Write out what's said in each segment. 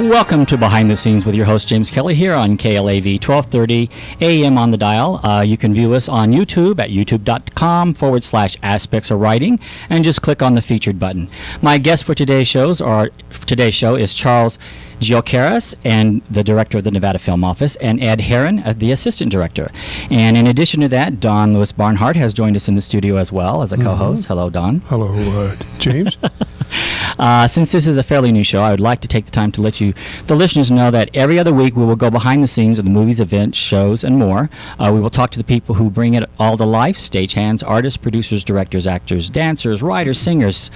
Welcome to Behind the Scenes with your host James Kelly here on KLAV 1230 AM on the dial. Uh, you can view us on YouTube at youtube.com forward slash aspects of writing and just click on the featured button. My guest for today's shows are today's show is Charles Geocaris and the director of the Nevada Film Office, and Ed Harran, uh, the assistant director. And in addition to that, Don Lewis Barnhart has joined us in the studio as well as a co-host. Hello, Don. Hello, uh, James. Uh, since this is a fairly new show, I would like to take the time to let you, the listeners, know that every other week we will go behind the scenes of the movies, events, shows, and more. Uh, we will talk to the people who bring it all to life stagehands, artists, producers, directors, actors, dancers, writers, singers.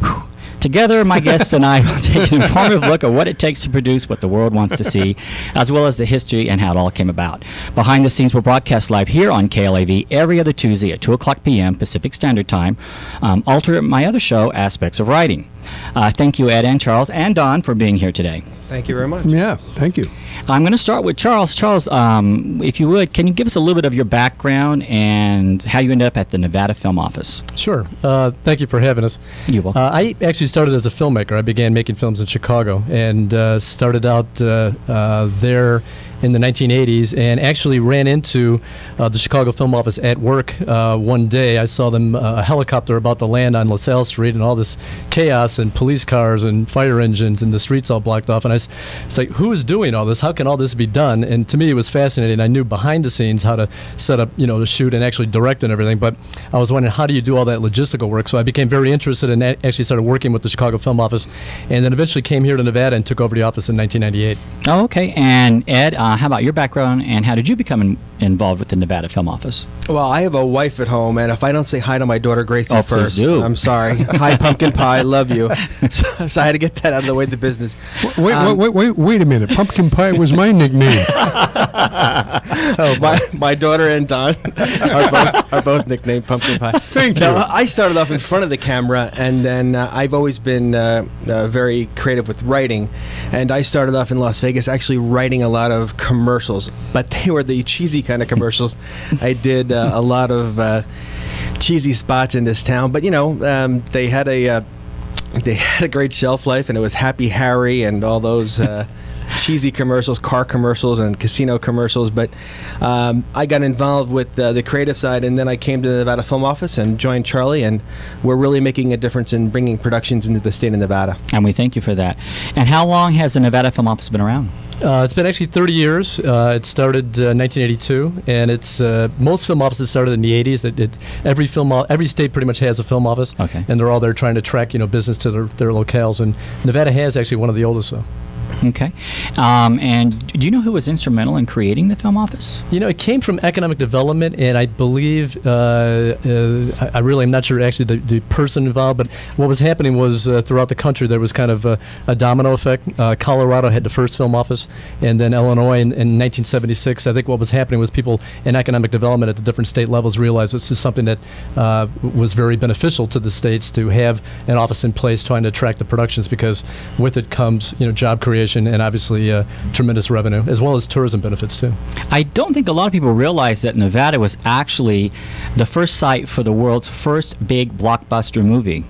Whew. Together, my guests and I will take an informative look at what it takes to produce what the world wants to see, as well as the history and how it all came about. Behind the Scenes will broadcast live here on KLAV every other Tuesday at 2 o'clock p.m. Pacific Standard Time. Um, alter my other show, Aspects of Writing. Uh, thank you, Ed and Charles and Don, for being here today. Thank you very much. yeah, thank you. I'm going to start with Charles. Charles, um, if you would, can you give us a little bit of your background and how you ended up at the Nevada Film Office? Sure. Uh, thank you for having us. You will. Uh, I actually started as a filmmaker. I began making films in Chicago and uh, started out uh, uh, there in the 1980s and actually ran into uh, the Chicago Film Office at work uh, one day. I saw them, uh, a helicopter about to land on LaSalle Street and all this chaos and police cars and fire engines and the streets all blocked off. And I was like, who is doing all this? How can all this be done? And to me, it was fascinating. I knew behind the scenes how to set up, you know, to shoot and actually direct and everything. But I was wondering, how do you do all that logistical work? So I became very interested and actually started working with the Chicago Film Office and then eventually came here to Nevada and took over the office in 1998. Oh, okay. And Ed, uh, how about your background and how did you become in- involved with the Nevada Film Office? Well, I have a wife at home, and if I don't say hi to my daughter Gracie Oh, first, do. I'm sorry. hi, pumpkin pie, love you. So, so I had to get that out of the way. The business. Wait, Um, wait, wait, wait, wait a minute. Pumpkin pie was my nickname. oh, my, my daughter and Don are both, are both nicknamed Pumpkin Pie. Thank No, you. I started off in front of the camera, and then uh, I've always been uh, uh, very creative with writing. And I started off in Las Vegas actually writing a lot of commercials, but they were the cheesy kind of commercials. I did uh, a lot of uh, cheesy spots in this town, but you know, um, they had a. Uh, they had a great shelf life, and it was Happy Harry and all those uh, cheesy commercials, car commercials, and casino commercials. But um, I got involved with uh, the creative side, and then I came to the Nevada Film Office and joined Charlie, and we're really making a difference in bringing productions into the state of Nevada. And we thank you for that. And how long has the Nevada Film Office been around? Uh, it's been actually 30 years. Uh, it started uh, 1982, and it's uh, most film offices started in the 80s. It, it, every film, o- every state pretty much has a film office, Okay. and they're all there trying to track you know business to their, their locales. And Nevada has actually one of the oldest, though. Okay. Um, and do you know who was instrumental in creating the film office? You know, it came from economic development, and I believe uh, uh, I, really am not sure actually the, the person involved, but what was happening was uh, throughout the country there was kind of a, a domino effect. Uh, Colorado had the first film office, and then Illinois in, in 1976. I think what was happening was people in economic development at the different state levels realized this is something that uh, was very beneficial to the states to have an office in place trying to attract the productions because with it comes you know job creation and obviously uh, tremendous revenue as well as tourism benefits too. I don't think a lot of people realize that Nevada was actually the first site for the world's first big blockbuster movie.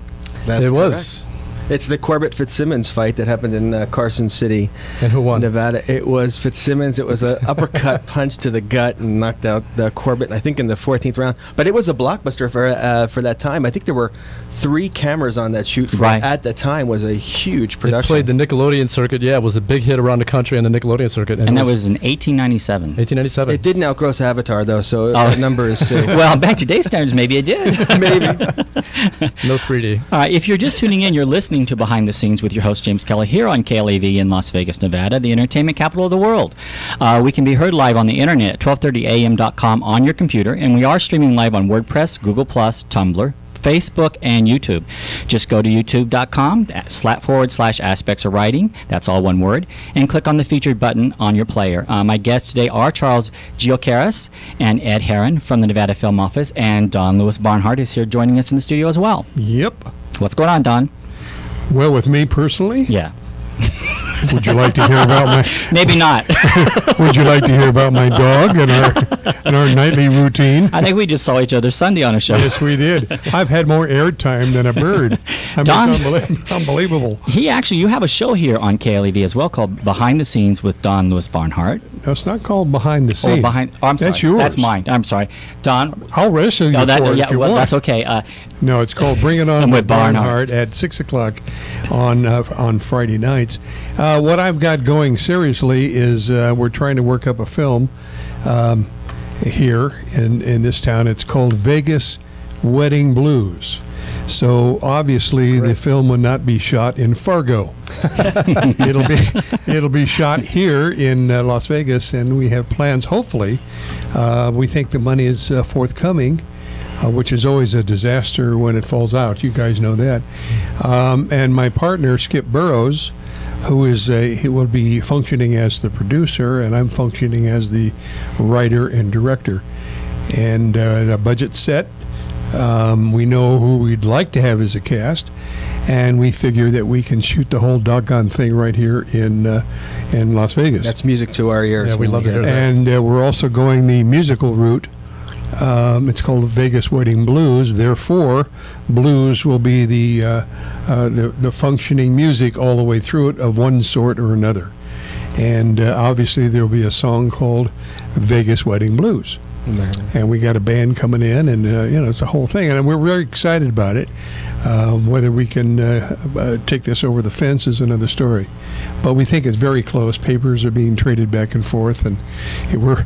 That's it was. Correct. It's the Corbett Fitzsimmons fight that happened in uh, Carson City, And who won? Nevada. It was Fitzsimmons. It was an uppercut punch to the gut and knocked out uh, Corbett. I think in the 14th round. But it was a blockbuster for uh, for that time. I think there were three cameras on that shoot. For, Right. At the time, was a huge production. It played the Nickelodeon circuit. Yeah, it was a big hit around the country on the Nickelodeon circuit. And it that was in 1897. 1897. It didn't outgross Avatar though, so Oh. that number is safe. well, back to today's standards, maybe it did. maybe. No 3D. All right, if you're just tuning in, you're listening to Behind the Scenes with your host, James Kelly, here on KLAV in Las Vegas, Nevada, the entertainment capital of the world. Uh, we can be heard live on the internet at 1230am.com on your computer, and we are streaming live on WordPress, Google, Plus, Tumblr, Facebook and YouTube. Just go to youtube.com slat forward slash aspects of writing. That's all one word. And click on the featured button on your player. Uh, my guests today are Charles Geocaris and Ed Harran from the Nevada Film Office, and Don Lewis Barnhart is here joining us in the studio as well. Yep. What's going on, Don? Well, with me personally, Yeah. Would you like to hear about my Maybe not. Would you like to hear about my dog and our and our nightly routine? I think we just saw each other Sunday on a show. Yes, we did. I've had more airtime than a bird. I mean, Don- unbelievable. He actually, you have a show here on KLAV as well called Behind the Scenes with Don Lewis Barnhart. No, it's not called behind the Or scenes. behind, oh, I'm sorry. That's yours. That's mine. I'm sorry. Don. I'll wrestle you Oh, that, for it yeah, if you well, want. that's okay. Uh, No, it's called Bring It On with with Barnhart. Barnhart at six o'clock on uh, on Friday nights. Uh, what I've got going seriously is uh, we're trying to work up a film um, here in in this town. It's called Vegas Wedding Blues. So obviously the film will not be shot in Fargo. it'll be it'll be shot here in uh, Las Vegas, and we have plans. Hopefully, uh, we think the money is uh, forthcoming uh, which is always a disaster when it falls out. You guys know that. Um, and my partner Skip Burrows, who is a, he will be functioning as the producer, and I'm functioning as the writer and director. And uh, the budget's set. Um, we know who we'd like to have as a cast, and we figure that we can shoot the whole doggone thing right here in uh, in Las Vegas. That's music to our ears. Yeah, we when love to hear hear that. And uh, we're also going the musical route. Um, it's called Vegas Wedding Blues. Therefore, blues will be the, uh, uh, the the functioning music all the way through it of one sort or another. And uh, obviously, there will be a song called Vegas Wedding Blues. And we got a band coming in, and uh, you know it's a whole thing, and we're very excited about it. Um, whether we can uh, uh, take this over the fence is another story, but we think it's very close. Papers are being traded back and forth, and we're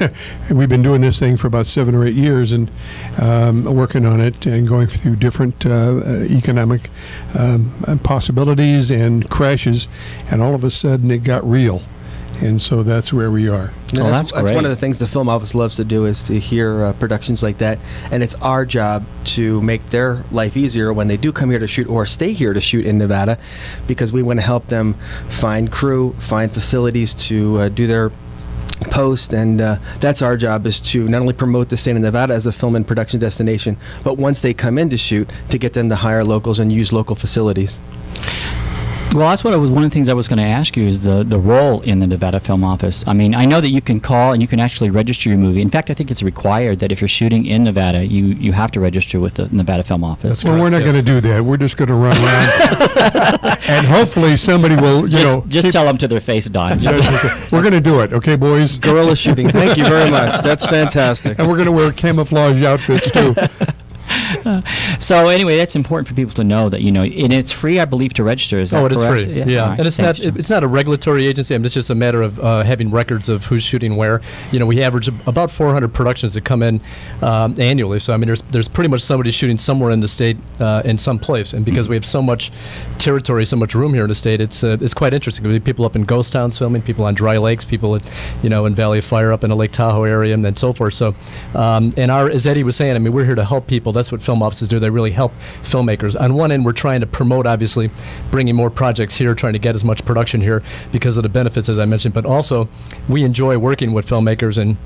we've been doing this thing for about seven or eight years, and um, working on it and going through different uh, uh, economic um, possibilities and crashes, and all of a sudden it got real, and so that's where we are. And Oh, that's, that's great. one of the things the film office loves to do is to hear uh, productions like that, and it's our job to make their life easier when they do come here to shoot or stay here to shoot in Nevada, because we want to help them find crew, find facilities to uh, do their post and uh, that's our job is to not only promote the state of nevada as a film and production destination but once they come in to shoot to get them to hire locals and use local facilities Well, that's what I was. One of the things I was going to ask you is the the role in the Nevada Film Office. I mean, I know that you can call and you can actually register your movie. In fact, I think it's required that if you're shooting in Nevada, you you have to register with the Nevada Film Office. That's Well, we're not correct, going to do that. We're just going to run around, and hopefully somebody will, you just know, just keep- tell them to their face, Don. we're going to do it, okay, boys? guerrilla shooting thank you very much that's fantastic And we're going to wear camouflage outfits too. so anyway, that's important for people to know that you know, and it's free, I believe, to register. Is that Oh, it is free. Yeah, All right, and it's not John. it- it's not a regulatory agency. I mean, it's just a matter of uh, having records of who's shooting where. You know, we average about 400 productions that come in um, annually. So I mean, there's there's pretty much somebody shooting somewhere in the state uh, in some place. And because we have so much territory, so much room here in the state, it's uh, it's quite interesting. We have people up in ghost towns filming, people on dry lakes, people at, you know in Valley of Fire up in the Lake Tahoe area, and then so forth. So, um, and our as Eddie was saying, I mean, we're here to help people. That's what film offices do. They really help filmmakers. On one end, we're trying to promote, obviously, bringing more projects here, trying to get as much production here because of the benefits, as I mentioned. But also, we enjoy working with filmmakers and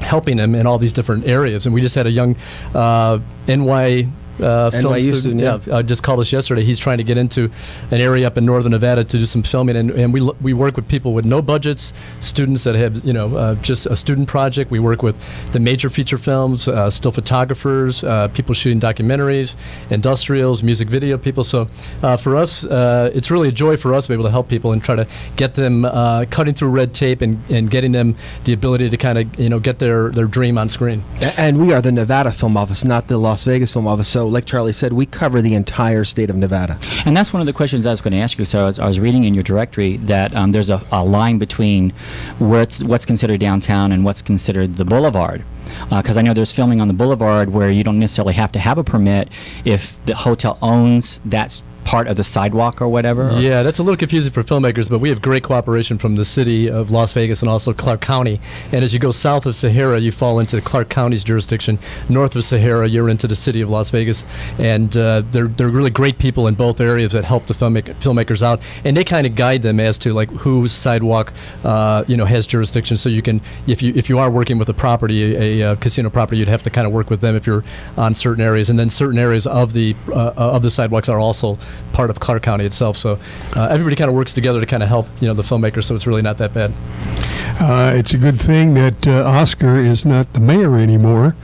helping them in all these different areas. And we just had a young uh, NY. Uh, film student, yeah, uh, just called us yesterday. He's trying to get into an area up in northern Nevada to do some filming, and, and we l- we work with people with no budgets, students that have you know uh, just a student project. We work with the major feature films, uh, still photographers, uh, people shooting documentaries, industrials, music video people. So uh, for us, uh, it's really a joy for us to be able to help people and try to get them uh, cutting through red tape and, and getting them the ability to kind of you know get their, their dream on screen. And we are the Nevada Film Office, not the Las Vegas Film Office. So, like Charlie said, we cover the entire state of Nevada. And that's one of the questions I was going to ask you. So I was, I was reading in your directory that um, there's a, a line between what's what's considered downtown and what's considered the boulevard. Because I know there's filming on the boulevard where you don't necessarily have to have a permit if the hotel owns that part of the sidewalk or whatever. or- Yeah, that's a little confusing for filmmakers, but we have great cooperation from the city of Las Vegas and also Clark County. And as you go south of Sahara, you fall into Clark County's jurisdiction. North of Sahara, you're into the city of Las Vegas. And uh, they're, they're really great people in both areas that help the filmmaker, filmmakers out. And they kind of guide them as to like whose sidewalk, uh, you know, has jurisdiction. So you can, if you if you are working with a property, a, a casino property, you'd have to kind of work with them if you're on certain areas. And then certain areas of the uh, of the sidewalks are also part of Clark County itself. So uh, everybody kind of works together to kind of help you know the filmmakers. So it's really not that bad. Uh, it's a good thing that uh, Oscar is not the mayor anymore,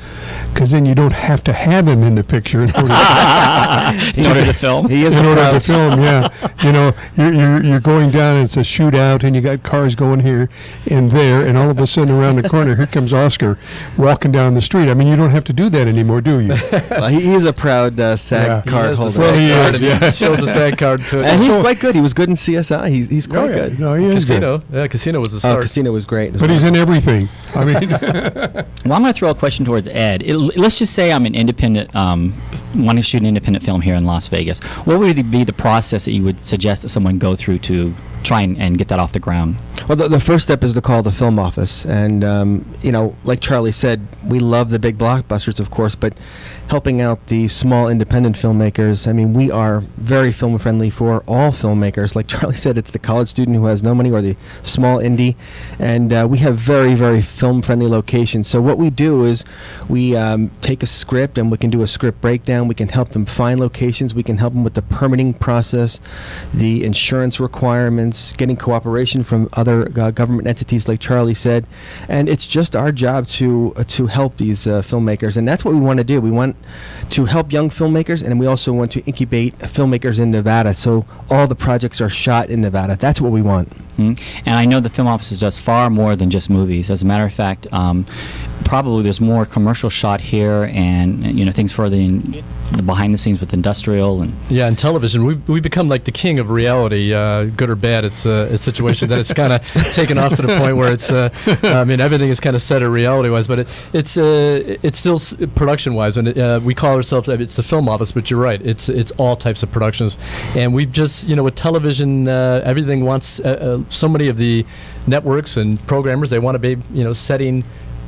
because then you don't have to have him in the picture in order, in order to film. He is in a order to film. Yeah, you know, you're, you're you're going down. and It's a shootout, and you got cars going here and there, and all of a sudden, around the corner, here comes Oscar walking down the street. I mean, you don't have to do that anymore, do you? Well, he, he's a proud uh, SAG Yeah. Card has the holder. Well, he is, and yeah. He shows the SAG card too. and he's quite good. He was good in CSI. He's he's quite Oh, yeah. good. No, he is good. Casino, yeah, Casino was the Oh, start. Casino was great. But well. he's in everything. I mean, Well, I'm going to throw a question towards Ed. It, let's just say I'm an independent, um, wanting to shoot an independent film here in Las Vegas. What would be the process that you would suggest that someone go through to try and, and get that off the ground? Well, the, the first step is to call the film office, and um, you know, like Charlie said, we love the big blockbusters, of course, but helping out the small independent filmmakers. I mean, we are very film friendly for all filmmakers. Like Charlie said, it's the college student who has no money or the small indie, and uh, we have very, very film friendly locations. So what we do is we um, take a script and we can do a script breakdown. We can help them find locations. We can help them with the permitting process, the insurance requirements, getting cooperation from other uh, government entities, like Charlie said, and it's just our job to uh, to help these uh, filmmakers, and that's what we want to do. We want to help young filmmakers, and we also want to incubate filmmakers in Nevada. So all the projects are shot in Nevada. That's what we want. Hmm? And I know the film office does far more than just movies. As a matter of fact, um, probably there's more commercial shot here, and you know things further in the behind the scenes with industrial and Yeah, in television, we we become like the king of reality, uh, good or bad. It's uh, a situation that it's kind of taken off to the point where it's, uh, I mean, everything is kind of set at reality wise, but it, it's uh, it's still production wise, and uh, we call ourselves it's the film office. But you're right, it's it's all types of productions, and we've just you know with television, uh, everything wants so many of the networks and programmers they want to be you know setting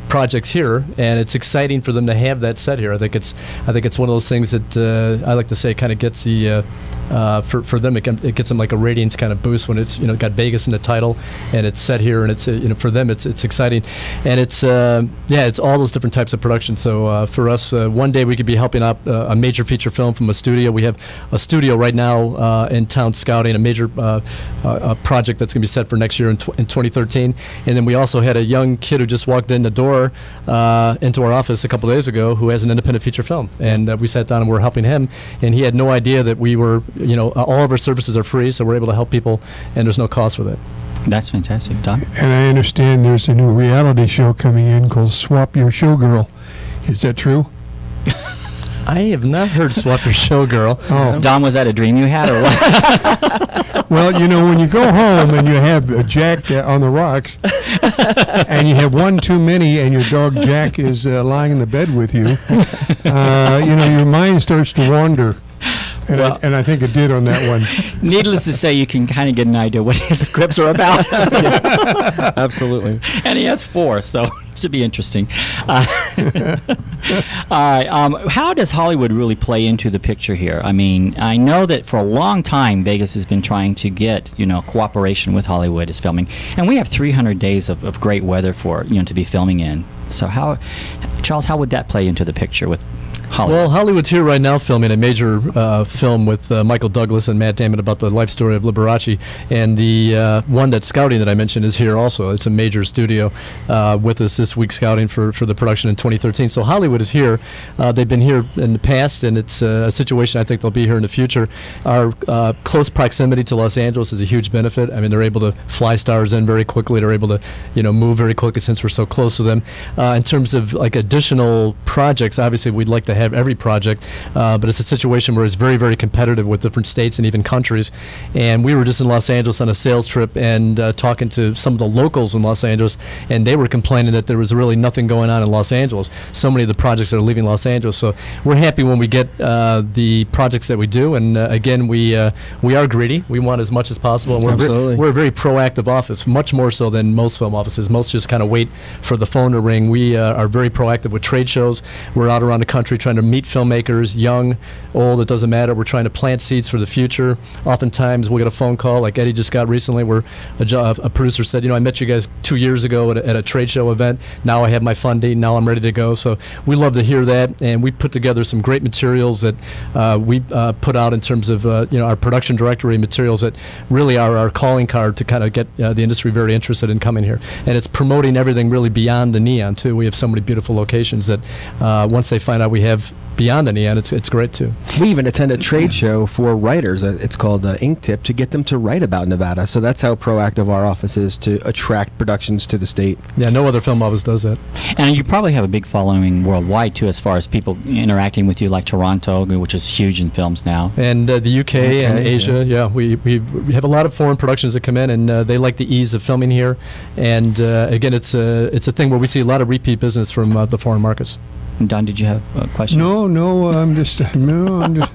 projects here, and it's exciting for them to have that set here. I think it's I think it's one of those things that uh, I like to say kind of gets the uh, uh, for for them it, it gets them like a ratings kind of boost when it's you know got Vegas in the title and it's set here and it's uh, you know for them it's it's exciting, and it's uh, yeah it's all those different types of productions. So uh, for us, one day we could be helping out a major feature film from a studio. We have a studio right now in town scouting a major a project that's going to be set for next year in, in 2013, and then we also had a young kid who just walked in the door uh, into our office a couple days ago who has an independent feature film, and uh, we sat down and we're helping him, and he had no idea that we were, you know, all of our services are free, so we're able to help people, and there's no cost for that. that's fantastic, Doc. and I understand there's a new reality show coming in called Swap Your Showgirl. Is that true? I have not heard Swap Your Showgirl. Oh, Don, was that a dream you had, or what? well, you know, when you go home and you have a Jack uh, on the rocks, and you have one too many, and your dog Jack is uh, lying in the bed with you, uh, you know, your mind starts to wander. And, Well- I, and I think it did on that one. Needless to say, you can kind of get an idea what his scripts are about. Absolutely. and he has four, so it should be interesting. Uh, all right. Um, how does Hollywood really play into the picture here? I mean, I know that for a long time Vegas has been trying to get you know cooperation with Hollywood as filming, and we have 300 days of, of great weather for you know to be filming in. So how, Charles, how would that play into the picture with Hollywood? Well, Hollywood's here right now filming a major uh, film with uh, Michael Douglas and Matt Damon about the life story of Liberace. And the uh, one that's scouting that I mentioned is here also. It's a major studio uh, with us this week scouting for, for the production in 2013. So Hollywood is here. Uh, they've been here in the past, and it's uh, a situation I think they'll be here in the future. Our close proximity to Los Angeles is a huge benefit. I mean, they're able to fly stars in very quickly. They're able to, you know, move very quickly since we're so close to them. In terms of like additional projects, obviously we'd like to have every project, uh, but it's a situation where it's very, very competitive with different states and even countries. And we were just in Los Angeles on a sales trip and uh, talking to some of the locals in Los Angeles, and they were complaining that there was really nothing going on in Los Angeles. So many of the projects are leaving Los Angeles. So we're happy when we get uh, the projects that we do. And uh, again, we uh, we are greedy. We want as much as possible. And we're, Absolutely. we're a very proactive office, much more so than most film offices. Most just kind of wait for the phone to ring. We uh, are very proactive with trade shows. We're out around the country trying to meet filmmakers, young, old, it doesn't matter. We're trying to plant seeds for the future. Oftentimes, we'll get a phone call like Eddie just got recently, where a, a producer said, "You know, I met you guys two years ago at a, at a trade show event. Now I have my funding. Now I'm ready to go." So we love to hear that, and we put together some great materials that uh, we uh, put out in terms of uh, you know our production directory materials that really are our calling card to kind of get uh, the industry very interested in coming here. And it's promoting everything really beyond the neon too. We have so many beautiful locations that uh, once they find out we have beyond the neon, it's it's great too. We even attend a trade show for writers. uh, It's called uh, Inktip to get them to write about Nevada. So that's how proactive our office is to attract productions to the state. Yeah, no other film office does that. And you probably have a big following worldwide too, as far as people interacting with you, like Toronto, which is huge in films now. And uh, the UK and UK, Asia, yeah, we, we, we have a lot of foreign productions that come in, and uh, they like the ease of filming here. And uh, again, it's a it's a thing where we see a lot of repeat business from uh, the foreign markets. Don, did you have a question? No, no, I'm just no, I'm just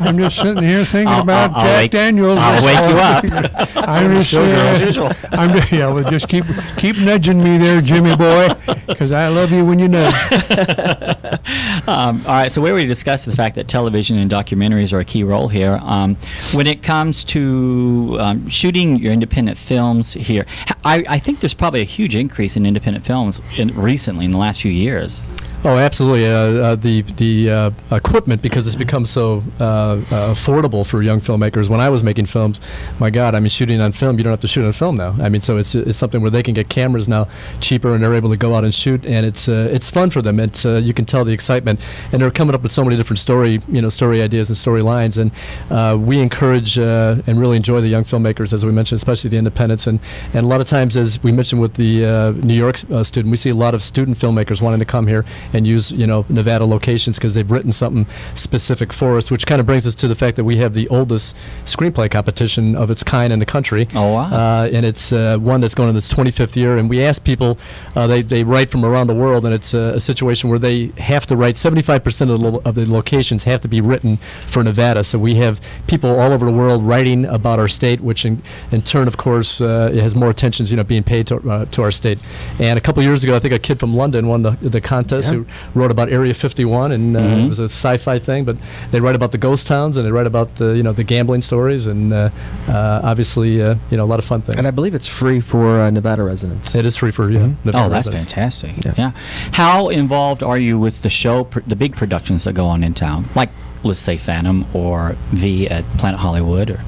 I'm just sitting here thinking I'll- about I'll- I'll Jack wake- Daniels. I'll wake you up. I'm just uh, I'm yeah, well, just keep keep nudging me there, Jimmy boy, because I love you when you nudge. Um, all right, so we already discussed the fact that television and documentaries are a key role here. Um, when it comes to um, shooting your independent films here, I think there's probably a huge increase in independent films in, recently in the last few years. Oh, absolutely. Uh, uh, the the uh, equipment because it's become so uh, uh, affordable for young filmmakers. When I was making films, my God, I mean, shooting on film, you don't have to shoot on film now. I mean, so it's it's something where they can get cameras now cheaper and they're able to go out and shoot, and it's uh, it's fun for them. It's you can tell the excitement, and they're coming up with so many different story you know story ideas and storylines, and we encourage and really enjoy the young filmmakers as we mentioned, especially the independents, and and a lot of times as we mentioned with the New York student, we see a lot of student filmmakers wanting to come here and use you know Nevada locations because they've written something specific for us, which kind of brings us to the fact that we have the oldest screenplay competition of its kind in the country. Oh, wow. Uh, and it's uh, one that's going in its 25th year. And we ask people, uh, they, they write from around the world, and it's a, a situation where they have to write 75% of the, lo- of the locations have to be written for Nevada. So we have people all over the world writing about our state, which in, in turn, of course, uh, it has more attention, you know, being paid to, uh, to our state. And a couple years ago, I think a kid from London won the, the contest Yeah. who wrote about Area 51, and uh, Mhm. it was a sci-fi thing. But they write about the ghost towns, and they write about the you know the gambling stories, and uh, uh, obviously uh, you know a lot of fun things. And I believe it's free for uh, Nevada residents. it is free for you. know, Nevada Oh, that's residents. fantastic. Yeah. Yeah. How involved are you with the show, pr- the big productions that go on in town? Like, let's say Phantom or V at Planet Hollywood or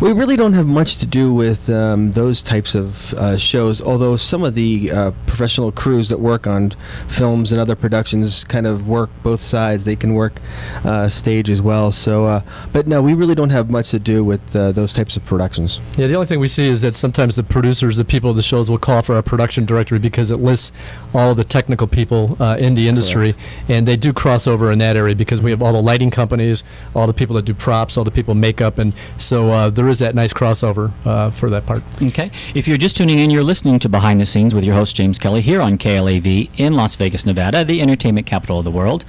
We really don't have much to do with um, those types of uh, shows, although some of the uh, professional crews that work on films and other productions kind of work both sides. They can work uh, stage as well. So, uh, but no, we really don't have much to do with uh, those types of productions. Yeah, the only thing we see is that sometimes the producers, the people of the shows, will call for our production directory because it lists all the technical people uh, in the industry, and they do cross over in that area because we have all the lighting companies, all the people that do props, all the people makeup, and so uh, there is that nice crossover uh, for that part. Okay. If you're just tuning in, you're listening to Behind the Scenes with your host, James Kelly, here on KLAV in Las Vegas, Nevada, the entertainment capital of the world.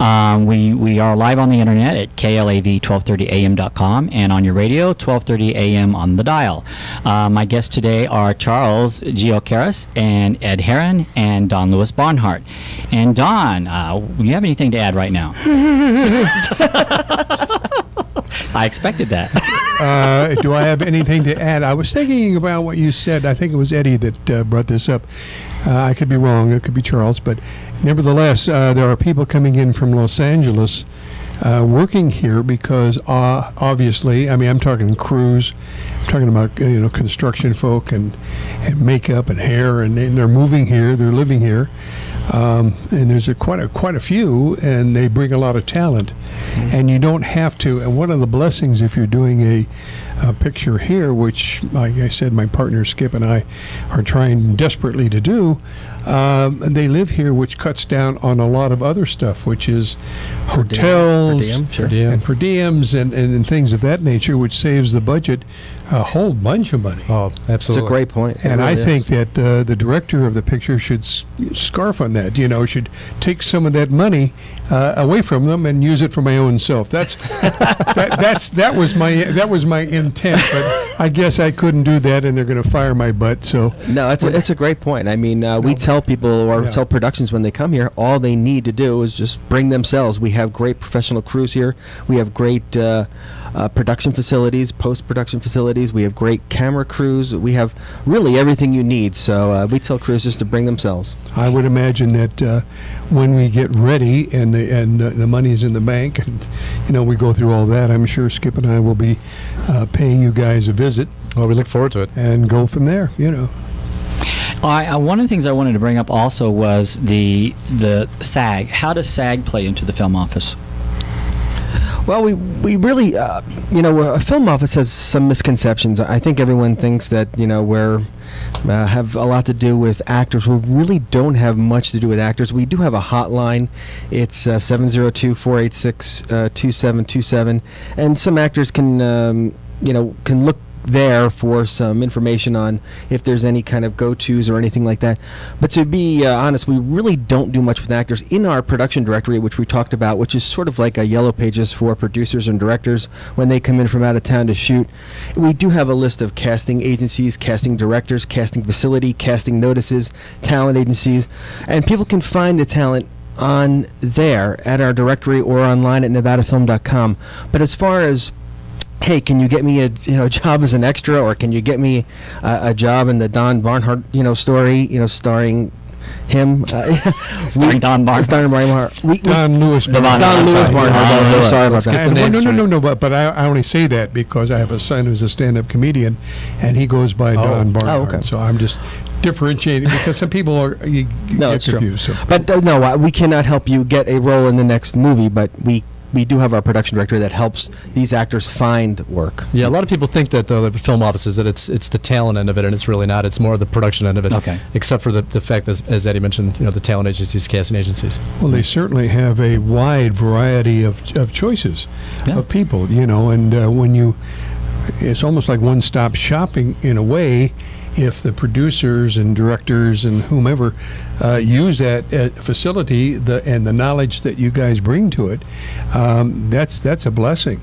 Um, we, we are live on the internet at KLAV1230am.com and on your radio, 1230 am on the dial. Uh, my guests today are Charles Geocaris and Ed Harran and Don Lewis Barnhart. And Don, uh, do you have anything to add right now? I expected that. Uh, do I have anything to add? I was thinking about what you said. I think it was Eddie that uh, brought this up. Uh, I could be wrong. It could be Charles, but nevertheless, uh, there are people coming in from Los Angeles uh, working here because uh, obviously, I mean, I'm talking crews. I'm talking about you know construction folk and and makeup and hair, and, they, they're moving here. They're living here. Um, and there's a quite a quite a few, and they bring a lot of talent, and you don't have to. And one of the blessings if you're doing a, a picture here, which, like I said, my partner Skip and I are trying desperately to do, um, they live here, which cuts down on a lot of other stuff, which is Per diem, hotels per diem, sure. Per diem. and per diems and, and, and things of that nature, which saves the budget a whole bunch of money. Oh, absolutely. It's a great point. It And I is. think that uh, the director of the picture should s- scarf on that. You know, should take some of that money uh, away from them and use it for my own self. That's that, that's that was my that was my intent. But I guess I couldn't do that, and they're going to fire my butt. So No, it's a, it's a great point. I mean, uh, we No, tell people or yeah. tell productions when they come here, all they need to do is just bring themselves. We have great professional crews here. We have great uh, uh, production facilities, post production facilities. We have great camera crews. We have really everything you need. So uh, we tell crews just to bring themselves. I would imagine that uh, when we get ready and the and uh, the money's in the bank, and you know we go through all that, I'm sure Skip and I will be uh, paying you guys a visit Well, we look forward to it. and go from there. You know. I, I, one of the things I wanted to bring up also was the the SAG. How does SAG play into the film office? Well, we we really, uh, you know, a film office has some misconceptions. I think everyone thinks that you know we're uh, have a lot to do with actors. We really don't have much to do with actors. We do have a hotline. It's uh, 702-486-2727, and some actors can, um, you know, can look there for some information on if there's any kind of go-tos or anything like that. But to be uh, honest, we really don't do much with actors in our production directory, which we talked about, which is sort of like a yellow pages for producers and directors when they come in from out of town to shoot. We do have a list of casting agencies, casting directors, casting facility, casting notices, talent agencies, and people can find the talent on there at our directory or online at nevadafilm.com. But as far as hey, can you get me a you know job as an extra, or can you get me a, a job in the Don Barnhart you know story, you know starring him, uh, Starring Don Barnhart? starring Barnhart. We, we, Don Lewis. Don Barnhart. Don I'm Lewis sorry. Barnhart. Don Lewis. sorry about that. get well, no, no, no, no, but, but I, I only say that because I have a son who's a stand-up comedian, and he goes by Don Barnhart. okay. So I'm just differentiating because some people are you, you No, get it's true. confused. So. But uh, no, uh, we cannot help you get a role in the next movie, but we we do have our production director that helps these actors find work. Yeah, a lot of people think that uh, the film offices that it's it's the talent end of it, and it's really not. It's more the production end of it. Okay. Except for the, the fact that, as Eddie mentioned, you know, the talent agencies, casting agencies. Well, they certainly have a wide variety of, of choices Yeah. of people, you know, and uh, when you, it's almost like one stop shopping in a way if the producers and directors and whomever uh, use that uh, facility the, and the knowledge that you guys bring to it, um, that's, that's a blessing.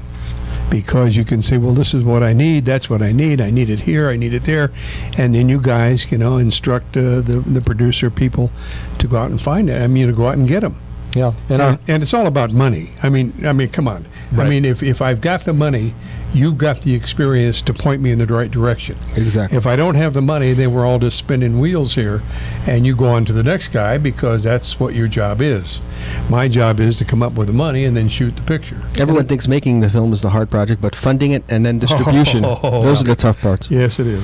Because you can say, well, this is what I need. That's what I need. I need it here. I need it there, and then you guys, you know, instruct uh, the the producer people to go out and find it. I mean, to go out and get them. Yeah, and And, our, and it's all about money. I mean, I mean, come on. I mean, if, if I've got the money, you've got the experience to point me in the right direction. Exactly. If I don't have the money, then we're all just spinning wheels here, and you go on to the next guy because that's what your job is. My job is to come up with the money and then shoot the picture. Everyone thinks making the film is the hard project, but funding it and then distribution, Oh, those are the tough parts. Yes, it is.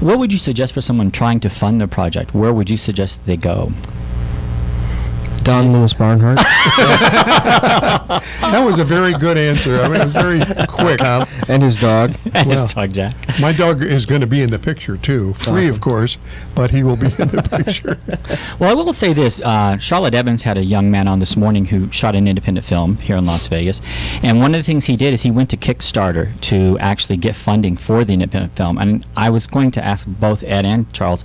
What would you suggest for someone trying to fund their project? Where would you suggest they go? Don Lewis Barnhart. That was a very good answer. I mean, it was very quick. and his dog. And Well. his dog Jack. My dog is going to be in the picture too, free of course, but he will be in the picture. Well, I will say this: uh, Charlotte Evans had a young man on this morning who shot an independent film here in Las Vegas, and one of the things he did is he went to Kickstarter to actually get funding for the independent film. And I was going to ask both Ed and Charles,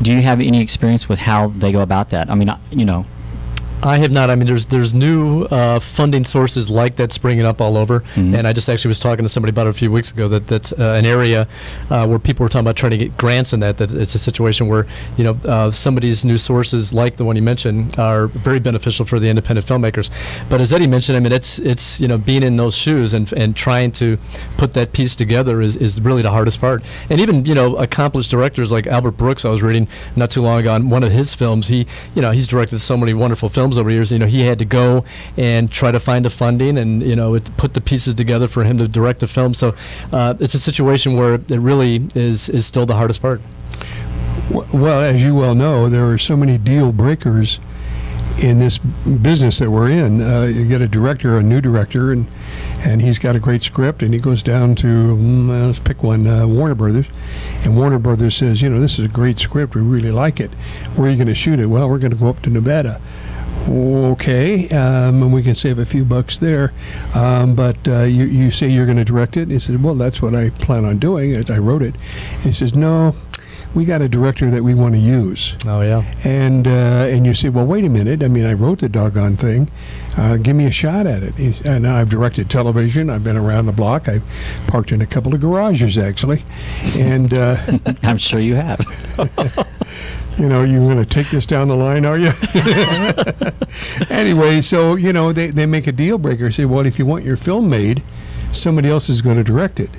do you have any experience with how they go about that? I mean, you know, I have not. I mean, there's there's new uh, funding sources like that springing up all over, Mhm. and I just actually was talking to somebody about it a few weeks ago that that's uh, an area uh, where people were talking about trying to get grants in that. That it's a situation where you know uh, some of these new sources like the one you mentioned are very beneficial for the independent filmmakers. But as Eddie mentioned, I mean, it's it's you know being in those shoes and and trying to put that piece together is, is really the hardest part. And even you know accomplished directors like Albert Brooks, I was reading not too long ago on one of his films. He you know he's directed so many wonderful films over the years. You know he had to go and try to find the funding and you know it, put the pieces together for him to direct the film. So uh, it's a situation where it really is is still the hardest part. Well, as you well know, there are so many deal breakers in this business that we're in. Uh, you get a director, a new director, and and he's got a great script, and he goes down to mm, let's pick one, uh, Warner Brothers, and Warner Brothers says, you know, this is a great script, we really like it. Where are you going to shoot it? Well, we're going to go up to Nevada. Okay, um, and we can save a few bucks there. Um, but uh, you, you say you're going to direct it? And he says, well, that's what I plan on doing. I I wrote it. And he says, no, we got a director that we want to use. Oh yeah. And uh, and you say, well, wait a minute. I mean, I wrote the doggone thing. Uh, give me a shot at it. And I've directed television. I've been around the block. I've parked in a couple of garages actually. And uh, I'm sure you have. you know, you're going to take this down the line, are you? anyway, so you know, they they make a deal breaker. Say, well, if you want your film made, somebody else is going to direct it.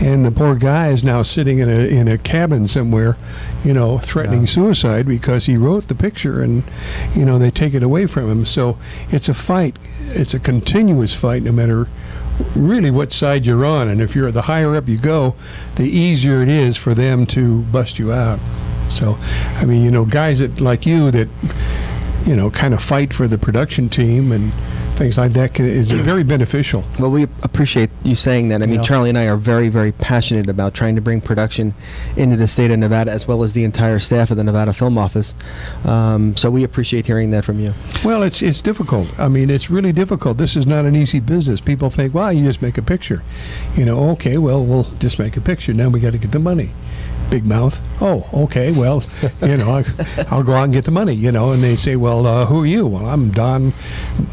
And the poor guy is now sitting in a in a cabin somewhere, you know, threatening Yeah. suicide because he wrote the picture, and you know they take it away from him. So it's a fight. It's a continuous fight, no matter really what side you're on. And if you're the higher up you go, the easier it is for them to bust you out. So, I mean, you know, guys that like you that you know kind of fight for the production team and things like that can, is very beneficial. Well, we appreciate you saying that. I mean, Yeah. Charlie and I are very, very passionate about trying to bring production into the state of Nevada, as well as the entire staff of the Nevada Film Office. Um, so we appreciate hearing that from you. Well, it's it's difficult. I mean, it's really difficult. This is not an easy business. People think, well, you just make a picture. You know, okay, well, we'll just make a picture. Now we got to get the money. Big mouth. Oh, okay. Well, you know, I, I'll go out and get the money. You know, and they say, well, uh, who are you? Well, I'm Don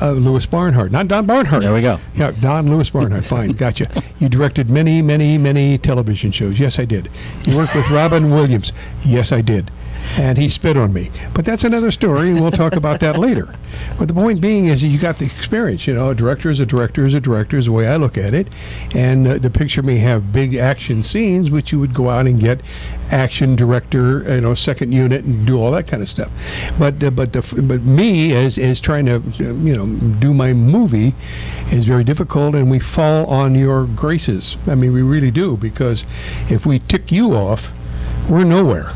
uh, Lewis Barnhart. Not Don Barnhart. There we go. Yeah, Don Lewis Barnhart. Fine, gotcha. You directed many, many, many television shows. Yes, I did. You worked with Robin Williams. Yes, I did. And he spit on me. But that's another story, and we'll talk about that later. But the point being is, you got the experience. You know, a director is a director is a director is the way I look at it. And uh, the picture may have big action scenes, which you would go out and get action director, you know, second unit, and do all that kind of stuff. But uh, but the but me as as trying to uh, you know do my movie is very difficult, and we fall on your graces. I mean, we really do because if we tick you off, we're nowhere.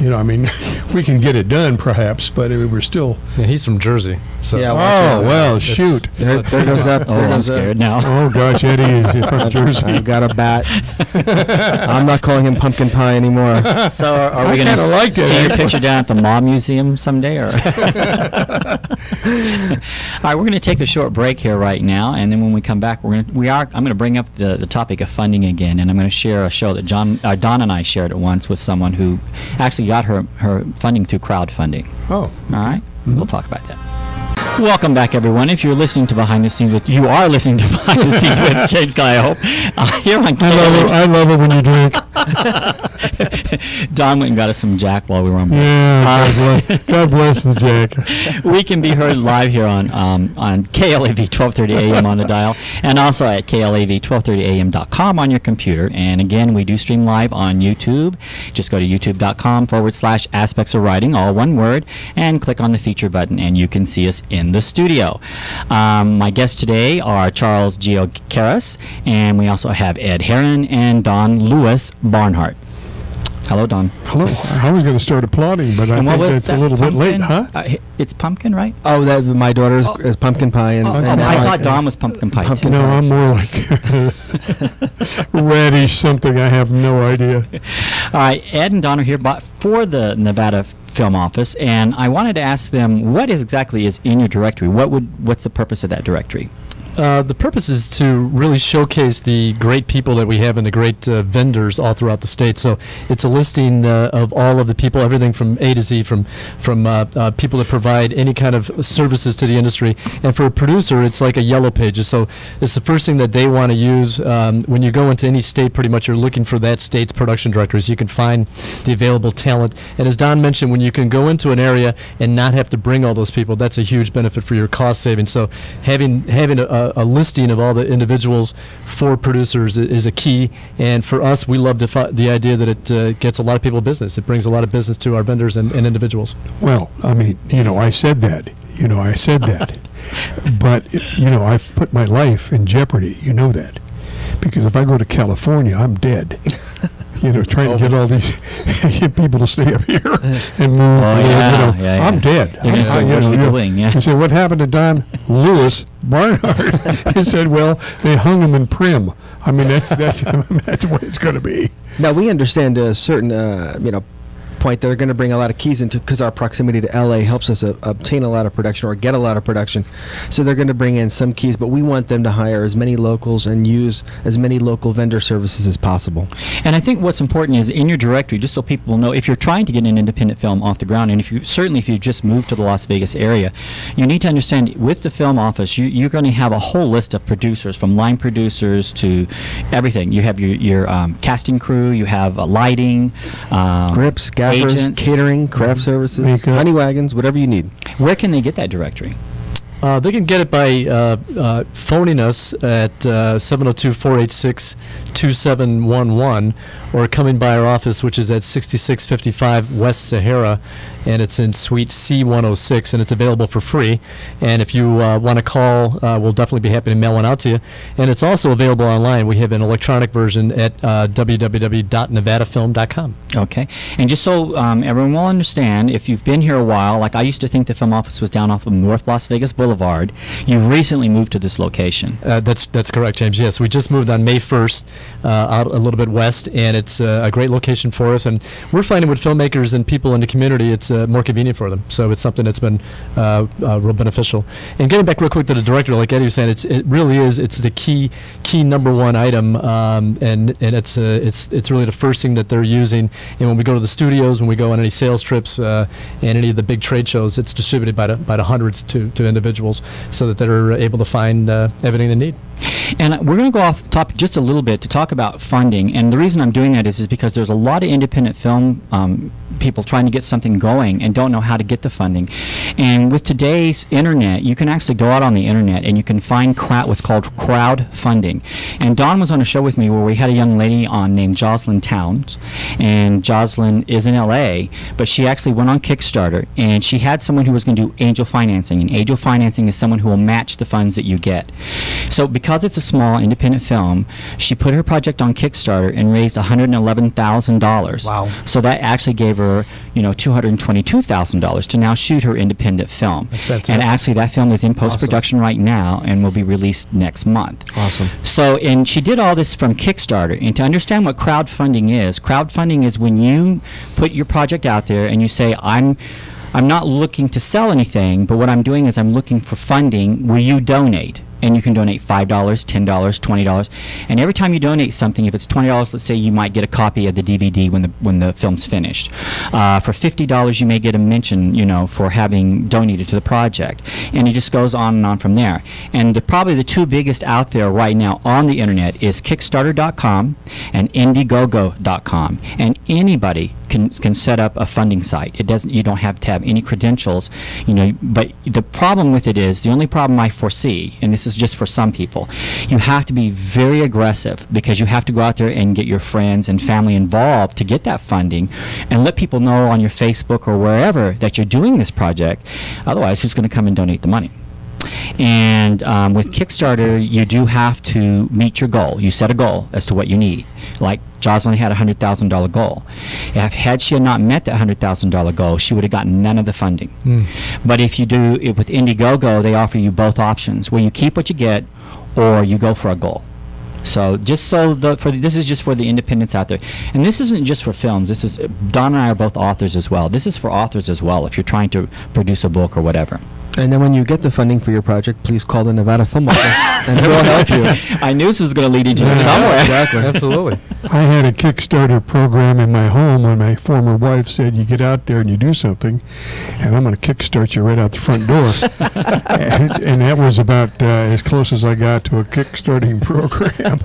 You know, I mean, we can get it done perhaps, but uh, we're still. Yeah, he's from Jersey. So Yeah, Oh watch well, It's- shoot. There, there goes that. Oh, there I'm goes that. scared now. Oh gosh, Eddie is from Jersey. I've got a bat. I'm not calling him pumpkin pie anymore. So are, are we going kinda to it, see your picture down at the Mob Museum someday? Or all right, we're going to take a short break here right now, and then when we come back, we're going to we are I'm going to bring up the, the topic of funding again, and I'm going to share a show that John uh, Don and I shared at once with someone who actually got her her funding through crowdfunding. Oh, All right? Mm-hmm. we'll talk about that. Welcome back, everyone. If you're listening to Behind the Scenes with, you are listening to Behind the Scenes with James Guy, I hope. Uh, here on I love it. I love it when you drink. Don went and got us some Jack while we were on break. Yeah, Uh, God bless, God bless the Jack. we can be heard live here on um, on KLAV 1230 AM on the dial, and also at KLAV1230AM.com on your computer. And again, we do stream live on YouTube. Just go to YouTube.com forward slash Aspects of Writing, all one word, and click on the feature button, and you can see us in the studio. Um, my guests today are Charles Gio Karras, and we also have Ed Harran and Don Lewis Barnhart. Hello, Don. Hello. I was going to start applauding, but I and what think was that's a that? little bit late, huh? Uh, it's pumpkin, right? Oh, that my daughter's Oh. is pumpkin pie, and, Oh, and oh, now I I- thought Don was pumpkin pie. Pumpkin too. No, I'm more like radish something. I have no idea. All right, Ed and Don are here bu- for the Nevada Film Office, and I wanted to ask them what is exactly is in your directory. What would what's the purpose of that directory? Uh, the purpose is to really showcase the great people that we have and the great uh, vendors all throughout the state. So it's a listing uh, of all of the people, everything from A to Z, from from uh, uh, people that provide any kind of services to the industry. And for a producer, it's like a yellow pages. So it's the first thing that they want to use um, when you go into any state. Pretty much, you're looking for that state's production directors. You can find the available talent. And as Don mentioned, when you can go into an area and not have to bring all those people, that's a huge benefit for your cost savings. So having having a, a listing of all the individuals for producers is a key. And for us, we love the the idea that it uh, gets a lot of people business. It brings a lot of business to our vendors and, and individuals. Well, I mean, you know, I said that. You know, I said that. but, you know, I've put my life in jeopardy. You know that. Because if I go to California, I'm dead. You know, trying to get all these get people to stay up here and move. Oh, yeah, you know, yeah, yeah. I'm dead. They're I'm- say, "What are you know, doing?" Yeah. You say, what happened to Don Lewis Barnhart? he said, well, they hung him in Primm. I mean, that's that's that's what it's going to be. Now we understand a certain, uh, you know, point, they're going to bring a lot of keys into because our proximity to LA helps us uh, obtain a lot of production or get a lot of production. So they're going to bring in some keys, but we want them to hire as many locals and use as many local vendor services as possible. And I think what's important is in your directory, just so people know, if you're trying to get an independent film off the ground, and if you certainly if you just moved to the Las Vegas area, you need to understand with the film office, you, you're going to have a whole list of producers, from line producers to everything. You have your your um, casting crew, you have uh, lighting, um, Grips, gaffers, agents. catering, craft services, honey wagons, whatever you need. Where can they get that directory? Uh, they can get it by uh, uh, phoning us at uh, 702 486 2711 or coming by our office, which is at 6655 West Sahara, and it's in Suite C106, and it's available for free. And if you uh, want to call, uh, we'll definitely be happy to mail one out to you. And it's also available online. We have an electronic version at www.nevadafilm.com. Okay. And just so um, everyone will understand, if you've been here a while, like I used to think the film office was down off of North Las Vegas Boulevard, you've recently moved to this location. Uh, that's that's correct, James. Yes, we just moved on May 1st, uh, out a little bit west, and it's uh, a great location for us. And we're finding with filmmakers and people in the community, it's uh, more convenient for them. So it's something that's been uh, uh, real beneficial. And getting back real quick to the director, like Eddie was saying, it's it really is it's the key key number one item, um, and and it's it's it's really the first thing that they're using. And when we go to the studios, when we go on any sales trips, and any of the big trade shows, it's distributed by the by the hundreds to to individuals, so that they're able to find uh, everything they need. And we're going to go off topic just a little bit to talk about funding. And the reason I'm doing that is, is because there's a lot of independent film um, people trying to get something going and don't know how to get the funding. And with today's internet, you can actually go out on the internet and you can find crowd, what's called crowdfunding. And Don was on a show with me where we had a young lady on named Jocelyn Towns. And Jocelyn is in LA, but she actually went on Kickstarter and she had someone who was going to do angel financing. And angel financing is someone who will match the funds that you get. So because it's a small independent film, she put her project on Kickstarter and raised $111,000. Wow. So that actually gave her, you know, $222,000 to now shoot her independent film. That's fantastic. And actually that film is in post-production right now and will be released next month. Awesome. So, and she did all this from Kickstarter. And to understand what crowdfunding is, crowdfunding is when you put your project out there and you say, I'm, I'm not looking to sell anything, but what I'm doing is I'm looking for funding. Will you donate? And you can donate $5, $10, $20. And every time you donate something, if it's $20, let's say you might get a copy of the DVD when the, when the film's finished. Uh, for $50, you may get a mention, you know, for having donated to the project. And it just goes on and on from there. And the, probably the two biggest out there right now on the internet is Kickstarter.com and Indiegogo.com. And anybody can, can set up a funding site. It doesn't, you don't have to have any credentials, you know, but the problem with it is, the only problem I foresee, and this is just for some people, you have to be very aggressive because you have to go out there and get your friends and family involved to get that funding and let people know on your Facebook or wherever that you're doing this project. Otherwise, who's going to come and donate the money? And um, with Kickstarter, you do have to meet your goal. You set a goal as to what you need. Like Jocelyn had a hundred thousand dollar goal. If had she had not met that hundred thousand dollar goal, she would have gotten none of the funding. But if you do it with Indiegogo, they offer you both options, where you keep what you get, or you go for a goal. So just so the for the, this is just for the independents out there, and this isn't just for films. This is Don and I are both authors as well. This is for authors as well. If you're trying to produce a book or whatever. And then when you get the funding for your project, please call the Nevada Film Office, and we'll help you. I knew this was going to lead into Yeah, somewhere. Exactly. Absolutely. I had a Kickstarter program in my home when my former wife said, "You get out there and you do something, and I'm going to kickstart you right out the front door." and, and that was about uh, as close as I got to a kickstarting program.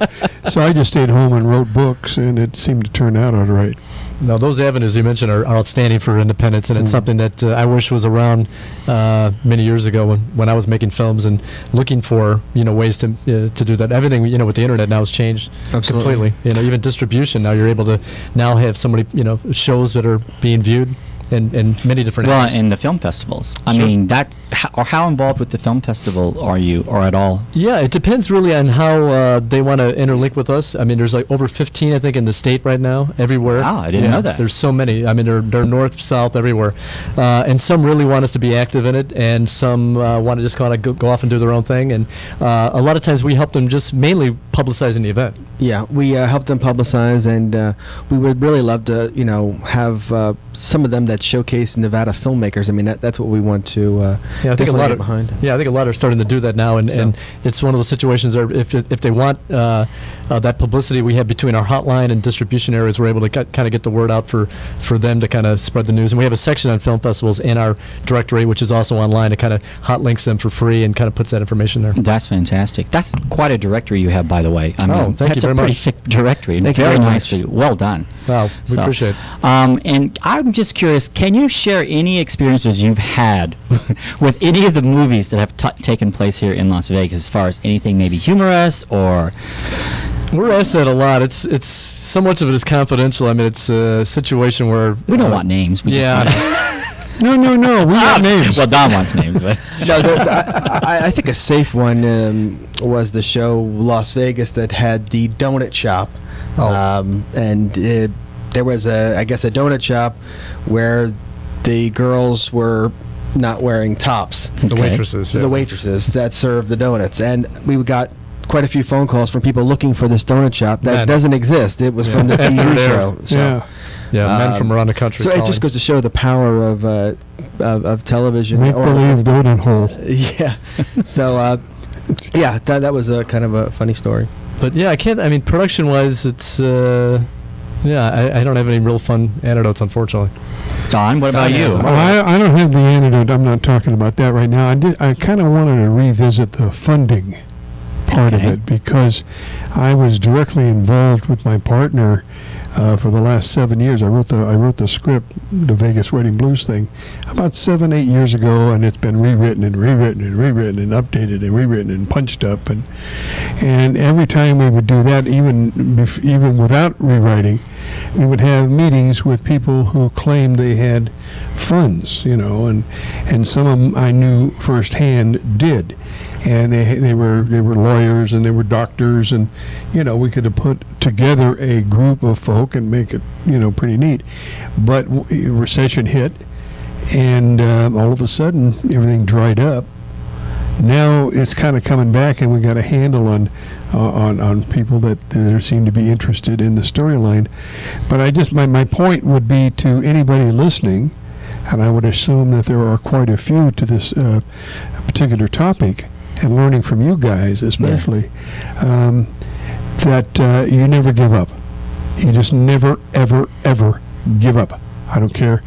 so I just stayed home and wrote books, and it seemed to turn out all right. Now, those avenues you mentioned are, are outstanding for independence, and it's Mm. something that uh, I wish was around uh, many years ago when, when I was making films and looking for you know ways to uh, to do that. Everything you know with the internet now has changed Absolutely. completely. You know, even distribution now you're able to now have somebody you know shows that are being viewed and, and many different Well, actors. in the film festivals. I Sure. mean, that how, or how involved with the film festival are you, or at all? Yeah, it depends really on how uh, they want to interlink with us. I mean, there's like over 15, I think, in the state right now, everywhere. Wow, I didn't Yeah, know that. There's so many. I mean, they're, they're north, south, everywhere. Uh, and some really want us to be active in it, and some uh, want to just kind of go, go off and do their own thing. And uh, a lot of times we help them just mainly publicizing the event. Yeah, we uh, help them publicize, and uh, we would really love to, you know, have uh, some of them that showcase Nevada filmmakers. I mean, that, that's what we want to. Uh, Yeah, I think a lot of behind. yeah, I think a lot are starting to do that now, and, So- and it's one of those situations where if if they want uh, uh, that publicity we have between our hotline and distribution areas, we're able to kind of get the word out for for them to kind of spread the news. And we have a section on film festivals in our directory, which is also online. It kind of hot links them for free and kind of puts that information there. That's fantastic. That's quite a directory you have, by the way. I mean, Oh, thank you that's very a pretty much. thick directory. and Thank you very very much. nicely. Well done. Wow, we So, appreciate. it. Um, and I'm just curious, can you share any experiences you've had with any of the movies that have t- taken place here in Las Vegas, as far as anything maybe humorous or We're asked that a lot. It's it's so much of it is confidential. I mean, it's a situation where we don't uh, want names. We yeah. just want No, no, no. We got names. well, Don wants names, but no, there, I, I- I think a safe one um, was the show Las Vegas that had the donut shop, Oh. um, and uh, there was a, I guess, a donut shop where the girls were not wearing tops. the waitresses. Yeah. the waitresses that serve the donuts, and we got quite a few phone calls from people looking for this donut shop that Man. doesn't exist. It was Yeah. from the TV show. So, yeah. yeah, men um, from around the country. so it just goes to show the power of uh, of, of television. Make or- believe donut hole. Yeah. So uh, yeah, that, that was a kind of a funny story. But yeah, I can't. I mean, production wise, it's. Uh, yeah, I, I don't have any real fun anecdotes, unfortunately. Don, what about Don you? Well, I, I don't have the antidote. I'm not talking about that right now. I did. I kind of wanted to revisit the funding part Okay. of it because I was directly involved with my partner uh, for the last seven years. I wrote the I wrote the script, the Vegas Wedding Blues thing, about seven eight years ago, and it's been rewritten and rewritten and rewritten and updated and rewritten and punched up and and every time we would do that, even even without rewriting, we would have meetings with people who claimed they had funds, you know, and and some of them I knew firsthand did, and they they were they were lawyers and they were doctors, and you know we could have put together a group of folk and make it you know pretty neat, but recession hit, and um, all of a sudden everything dried up. Now it's kind of coming back, and we got a handle on uh, on on people that that seem to be interested in the storyline. But I just my my point would be to anybody listening, and I would assume that there are quite a few to this uh, particular topic, and learning from you guys especially, um, that uh, you never give up. You just never, ever, ever give up. I don't care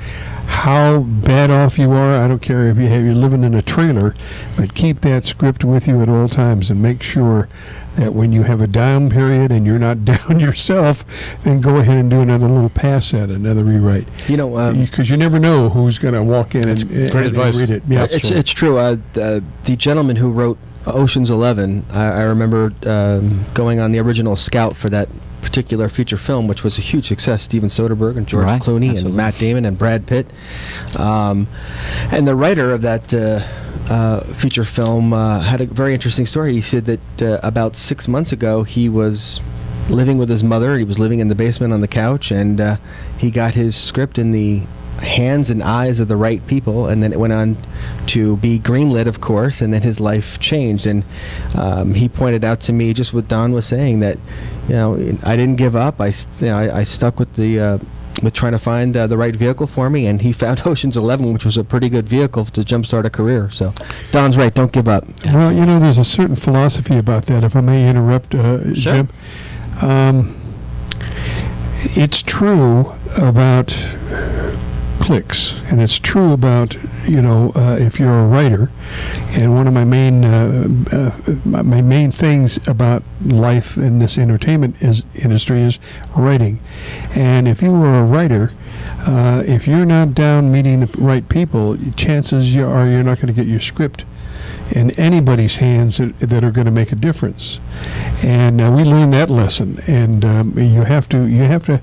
how bad off you are. I don't care if you have, you're living in a trailer, but keep that script with you at all times and make sure that when you have a down period and you're not down yourself, then go ahead and do another little pass at it, another rewrite. You know, um, Because you never know who's going to walk in and, That's and- great and advice. read it. Yeah, it's, it's true. Uh, the, the gentleman who wrote Ocean's Eleven, I, I remember um, going on the original scout for that particular feature film, which was a huge success. Steven Soderbergh and George Right, Clooney absolutely. and Matt Damon and Brad Pitt. Um, and the writer of that uh, uh, feature film uh, had a very interesting story. He said that uh, about six months ago he was living with his mother. He was living in the basement on the couch, and uh, he got his script in the hands and eyes of the right people, and then it went on to be greenlit, of course, and then his life changed. And um, he pointed out to me just what Don was saying that, you know, I didn't give up. I, s- you know, I, I stuck with the. Uh, with trying to find uh, the right vehicle for me, and he found Ocean's Eleven, which was a pretty good vehicle to jumpstart a career. So, Don's right. Don't give up. Well, you know, there's a certain philosophy about that, if I may interrupt, uh, Sure. Jim. Um, it's true about clicks, and it's true about, you know, uh, if you're a writer. And one of my main, uh, uh, my main things about life in this entertainment is, industry is writing. And if you were a writer, uh, if you're not down meeting the right people, chances you are you're not going to get your script in anybody's hands that, that are going to make a difference. And uh, we learned that lesson. And um, you have to you have to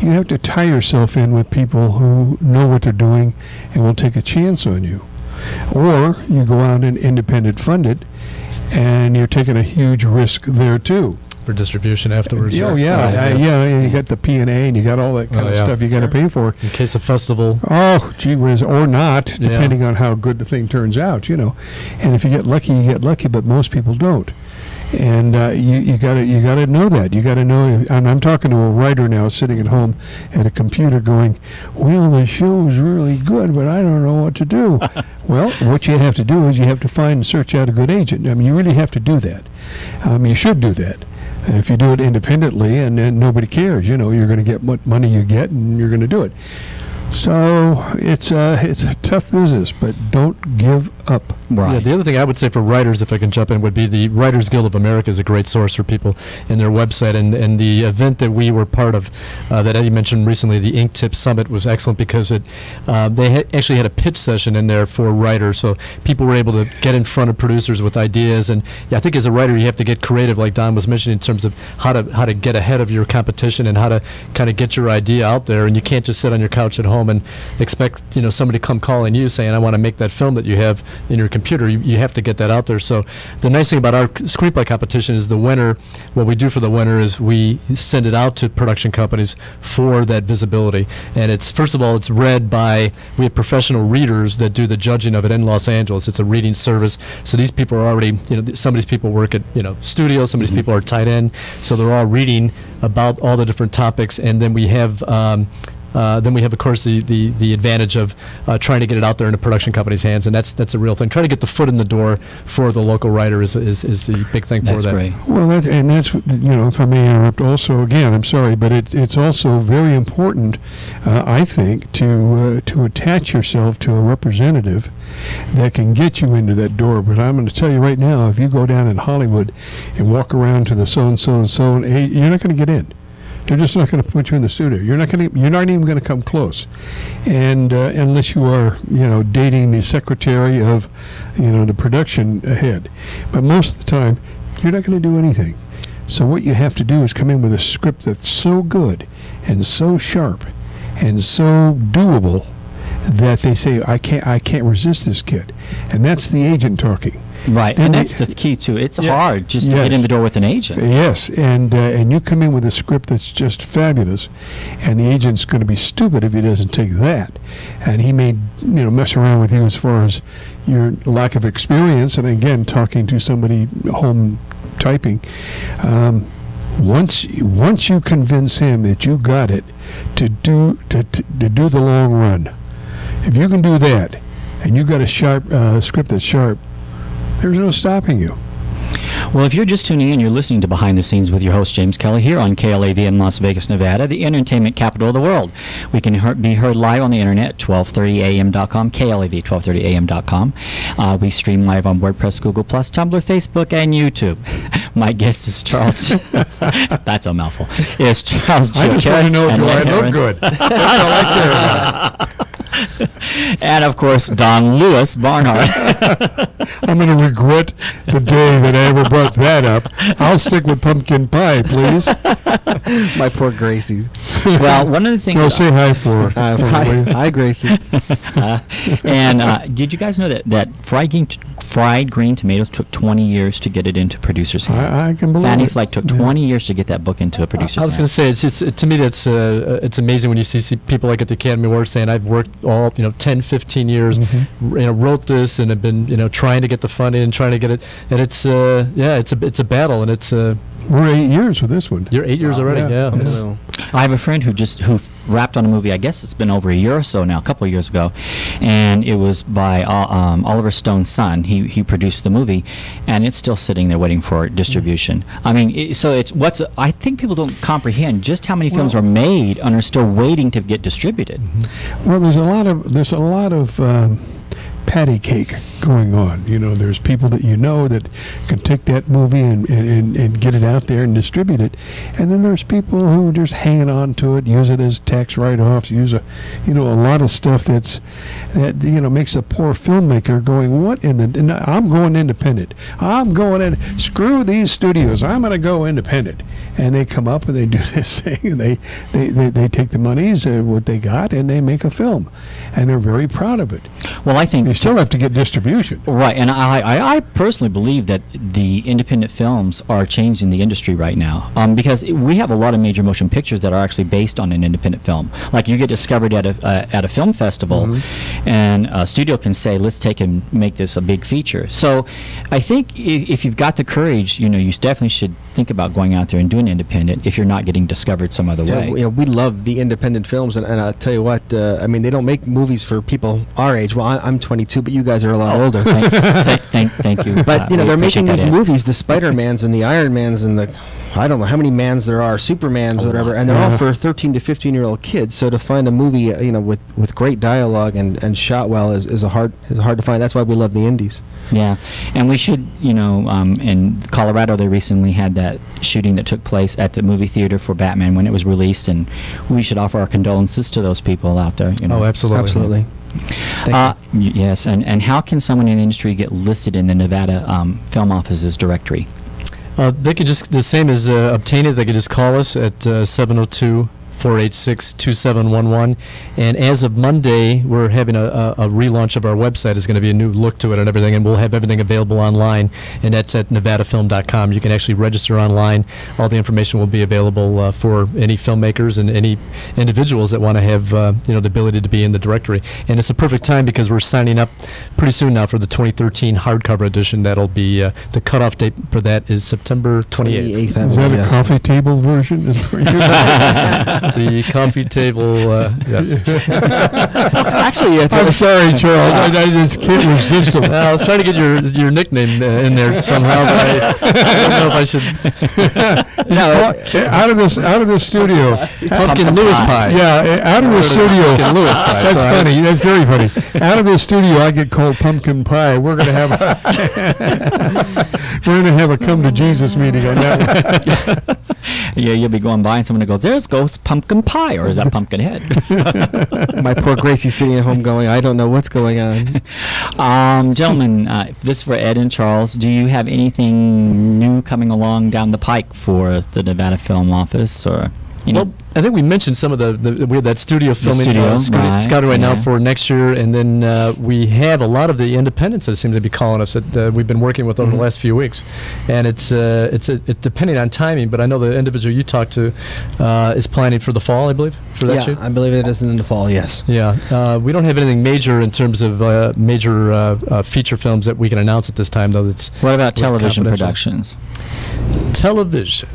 you have to tie yourself in with people who know what they're doing and will take a chance on you. Or you go out and independent fund it, and you're taking a huge risk there too. for distribution afterwards. Oh yeah, uh, yeah. and You got the P and A, and you got all that kind Oh, of yeah. stuff you got to pay for. In case of festival, Oh, gee whiz, or not, Yeah. depending on how good the thing turns out, you know. And if you get lucky, you get lucky, but most people don't. And uh, you you got to you got to know that. You got to know. And I'm talking to a writer now, sitting at home at a computer, going, "Well, the show is really good, but I don't know what to do." well, what you have to do is you have to find and search out a good agent. I mean, you really have to do that. Um, you should do that. If you do it independently and, and nobody cares, you know, you're going to get what money you get, and you're going to do it. So it's a it's a tough business, but don't give up. Right. Yeah, the other thing I would say for writers, if I can jump in, would be the Writers Guild of America is a great source for people in their website. And, and the event that we were part of, uh, that Eddie mentioned recently, the InkTip Summit, was excellent because it uh, they had actually had a pitch session in there for writers. So people were able to get in front of producers with ideas. And yeah, I think as a writer, you have to get creative, like Don was mentioning, in terms of how to how to get ahead of your competition and how to kind of get your idea out there. And you can't just sit on your couch at home and expect you know somebody to come calling you saying, "I want to make that film that you have in your computer." You, you have to get that out there. So the nice thing about our screenplay competition is the winner. What we do for the winner is we send it out to production companies for that visibility. And it's first of all, it's read by we have professional readers that do the judging of it in Los Angeles. It's a reading service. So these people are already you know some of these people work at you know studios. Some of these people are tied in. So they're all reading about all the different topics. And then we have. Um, uh, then we have, of course, the, the, the advantage of uh, trying to get it out there in a production company's hands, and that's that's a real thing. Trying to get the foot in the door for the local writer is, is, is the big thing for That's that. great. Well, that, and that's you know, if I may interrupt, also again, I'm sorry, but it, it's also very important, uh, I think, to uh, to attach yourself to a representative that can get you into that door. But I'm going to tell you right now, if you go down in Hollywood and walk around to the so and so and so, and you're not going to get in. They're just not going to put you in the studio. You're not going. You're not even going to come close, and uh, unless you are, you know, dating the secretary of, you know, the production head. But most of the time, you're not going to do anything. So what you have to do is come in with a script that's so good and so sharp and so doable that they say I can't I can't resist this kid, and that's the agent talking. Right, Then and that's the key too. It's Yeah. hard just to Yes. get in the door with an agent. Yes, and uh, and you come in with a script that's just fabulous, and the agent's going to be stupid if he doesn't take that, and he may you know mess around with you as far as your lack of experience, and again talking to somebody home typing. Um, once once you convince him that you got it to do to, to, to do the long run, if you can do that, and you got a sharp uh, script that's sharp, there's no stopping you. Well, if you're just tuning in, you're listening to Behind the Scenes with your host, James Kelly, here on KLAV in Las Vegas, Nevada, the entertainment capital of the world. We can be heard live on the internet at 1230am.com, KLAV 1230am.com. Uh, we stream live on WordPress, Google+, Tumblr, Facebook, and YouTube. My guest is Charles. that's a mouthful. Is Charles I just want to Gilchrist know and do I Lynn look Herron. good? That's all I care about. And, of course, Don Lewis Barnhart. I'm going to regret the day that I ever brought that up. I'll stick with pumpkin pie, please. My poor Gracie. well, one of the things... Go say hi for her. Uh, hi, hi, Gracie. Uh, and uh, did you guys know that, that fried green, fried green tomatoes took 20 years to get it into producers' hands? I, I can believe Fannie it. Flagg took Yeah. 20 years to get that book into a producer's hands. I was going to say it's just to me that's uh, it's amazing when you see, see people like at the Academy Awards saying I've worked all you know 10, 15 years, Mm-hmm. r- you know, wrote this and have been you know trying to get the funding and trying to get it, and it's uh, yeah, it's a it's a battle, and it's uh, We're eight years with this one. you're eight years Wow. already, Yeah. yeah. I have a friend who just who wrapped on a movie. I guess it's been over a year or so now, a couple of years ago, and it was by uh, um, Oliver Stone's son. He he produced the movie, and it's still sitting there waiting for distribution. I mean, it, so it's what's I think people don't comprehend just how many films Well- are made and are still waiting to get distributed. Well, there's a lot of there's a lot of um, patty cake going on. You know, there's people that you know that can take that movie and, and, and get it out there and distribute it. And then there's people who are just hanging on to it, use it as tax write-offs, use a, you know, a lot of stuff that's, that, you know, makes a poor filmmaker going, what in the, I'm going independent. I'm going in, screw these studios. I'm going to go independent. And they come up and they do this thing and they, they, they, they take the monies, uh, what they got, and they make a film. And they're very proud of it. Well, I think You still have to get distribution. Right, and I, I, I personally believe that the independent films are changing the industry right now um, because we have a lot of major motion pictures that are actually based on an independent film. Like you get discovered at a uh, at a film festival, and a studio can say, "Let's take and make this a big feature." So, I think if, if you've got the courage, you know, you definitely should think about going out there and doing independent if you're not getting discovered some other Yeah, way. we, you know, we love the independent films, and, and I'll tell you what, uh, I mean, they don't make movies for people our age. Well, I, I'm 22, but you guys are a lot older. thank, thank, thank, thank you. But Uh, you know they're making these Ed. movies, the Spider Mans and the Iron Mans and the I don't know how many mans there are, Supermans, A whatever, and they're all for 13 to 15 year old kids. So to find a movie, uh, you know, with, with great dialogue and, and shot well is, is a hard is hard to find. That's why we love the indies. Yeah, and we should, you know, um, in Colorado, they recently had that shooting that took place at the movie theater for Batman when it was released, and we should offer our condolences to those people out there. You know. Oh, absolutely. Absolutely. Thank Uh, y- yes, and, and how can someone in the industry get listed in the Nevada um, Film Office's directory? Uh, they could just the same as uh, obtain it. They could just call us at uh, 702 486 2711. And as of Monday, we're having a, a, a relaunch of our website. It's going to be a new look to it and everything, and we'll have everything available online. And that's at nevadafilm.com. You can actually register online. All the information will be available uh, for any filmmakers and any individuals that want to have uh, you know the ability to be in the directory. And it's a perfect time because we're signing up pretty soon now for the 2013 hardcover edition. That'll be uh, the cutoff date for that is September 28th. 28th, I Is that believe, a coffee table version? Is where you- the coffee table, uh, yes. Actually, it's I'm sorry, Charles. I, I just can't resist them. I was trying to get your your nickname uh, in there somehow, but I, I don't know if I should. Oh, out of this, out of this studio. Pumpkin Lewis pie. Yeah, out of the studio. Pumpkin Lewis pie. That's so I- funny. That's very funny. Out of the studio, I get called pumpkin pie. We're gonna have a we're gonna have a come to Jesus meeting on that one. Yeah, you'll be going by and someone will go, "There's goes pumpkin pie," or is that pumpkin head? my poor Gracie sitting at home going, I don't know what's going on. um, gentlemen, uh, this is for Ed and Charles. Do you have anything new coming along down the pike for the Nevada Film Office, or any? Well, I think we mentioned some of the, the we have that studio filming studio, uh, scouting, right, scouting right now for next year, and then uh, we have a lot of the independents that seem to be calling us that uh, we've been working with over Mm-hmm. the last few weeks, and it's uh, it's uh it depending on timing. But I know the individual you talked to uh, is planning for the fall, I believe, for that yeah, shoot. I believe it is in the fall. Yes. Yeah, uh, we don't have anything major in terms of uh, major uh, uh, feature films that we can announce at this time, though. That's what about television productions? television.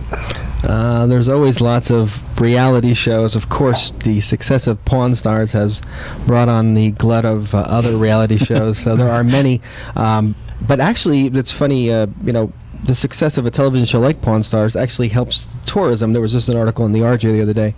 Uh, there's always lots of reality shows. Of course, the success of Pawn Stars has brought on the glut of uh, other reality shows. So there are many. Um, but actually, it's funny. Uh, you know, the success of a television show like Pawn Stars actually helps tourism. There was just an article in the RJ the other day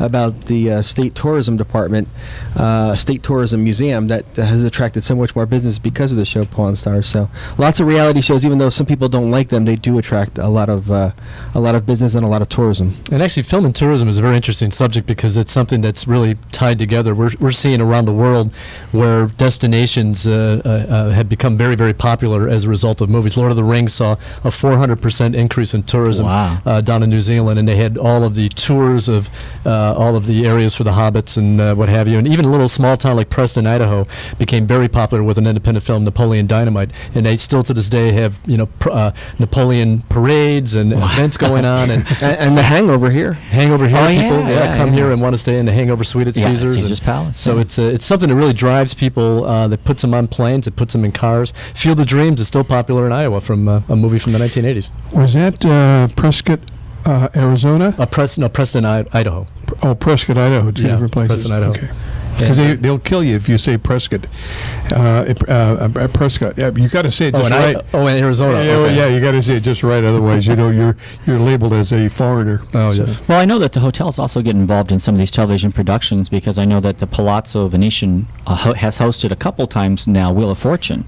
about the uh, state tourism department, uh, state tourism museum that has attracted so much more business because of the show Pawn Stars. So lots of reality shows, even though some people don't like them, they do attract a lot of uh, a lot of business and a lot of tourism. And actually, film and tourism is a very interesting subject because it's something that's really tied together. We're, we're seeing around the world where destinations uh, uh, uh, have become very, very popular as a result of movies. Lord of the Rings saw a 400% increase in tourism Wow. uh, down in New Zealand, and they had all of the tours of uh, all of the areas for the hobbits and uh, what have you. And even a little small town like Preston, Idaho, became very popular with an independent film, Napoleon Dynamite. And they still to this day have you know pr- uh, Napoleon parades and events going on and and, and the Hangover here. hangover here Oh, people yeah, yeah, yeah, come yeah. here and want to stay in the hangover suite at Yeah, caesars, Caesar's Palace, so yeah. it's uh, it's something that really drives people uh, that puts them on planes that puts them in cars field of dreams is still popular in iowa from uh, a movie from the 1980s Was that uh, Prescott, uh, Arizona? uh, Pres- no, preston idaho Oh, Prescott, Idaho. Two Yeah, different places. Preston, Idaho. Okay. Because they, they'll kill you if you say Prescott. Uh, uh, uh, Prescott. Yeah, you got to say it oh, just I- right. oh, in Arizona. yeah, well, okay. yeah, you got to say it just right. Otherwise, you know, you're you're labeled as a foreigner. Oh, So- yes. Well, I know that the hotels also get involved in some of these television productions because I know that the Palazzo Venetian uh, ho- has hosted a couple times now Wheel of Fortune.